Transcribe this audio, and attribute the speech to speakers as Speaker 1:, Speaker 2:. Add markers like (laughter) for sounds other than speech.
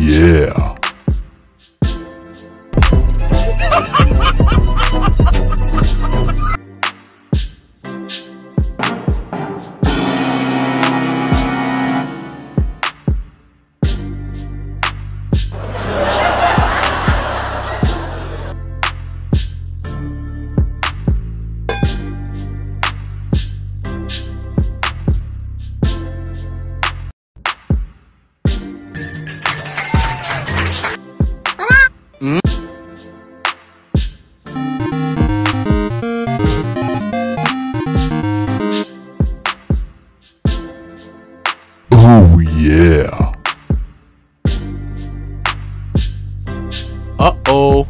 Speaker 1: Yeah. (laughs) Oh yeah.
Speaker 2: Uh-oh.